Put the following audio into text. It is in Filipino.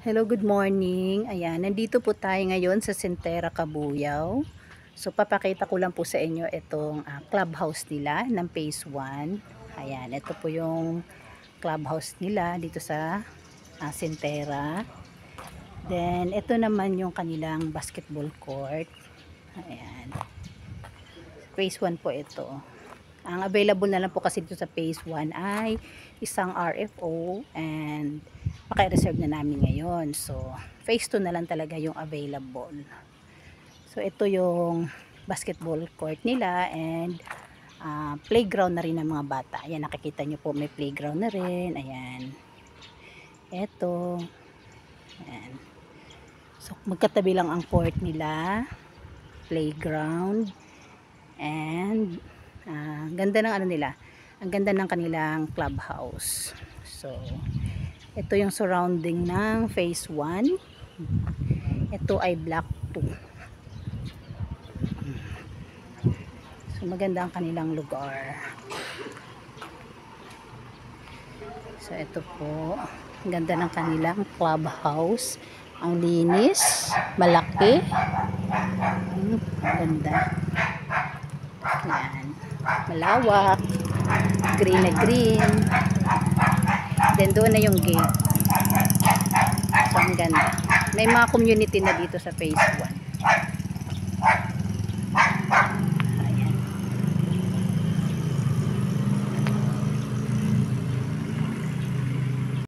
Hello, good morning. Ayan, nandito po tayo ngayon sa Sentera Kabuyaw. So, papakita ko lang po sa inyo itong ah, clubhouse nila ng Phase 1. Ayan, ito po yung clubhouse nila dito sa ah, Sentera. Then, ito naman yung kanilang basketball court. Ayan. Phase 1 po ito. Ang available na lang po kasi dito sa Phase 1 ay isang RFO and maka-reserve na namin ngayon. So, Phase 2 na lang talaga yung available. So, ito yung basketball court nila and ah, playground na rin ng mga bata. Ayan, nakikita nyo po may playground na rin. Ayan. Ito. Ayan. So, magkatabi lang ang court nila. Playground. And, ah, ganda ng ano nila. Ang ganda ng kanilang clubhouse. So, ito yung surrounding ng phase 1. Ito ay block 2. So, maganda ang kanilang lugar. So, ito po. Ganda ng kanilang clubhouse. Ang linis. Malaki. Hmm, ganda. Yan. Malawak. Green na green. Then doon na yung gate. So, ang ganda. May mga community na dito sa phase 1.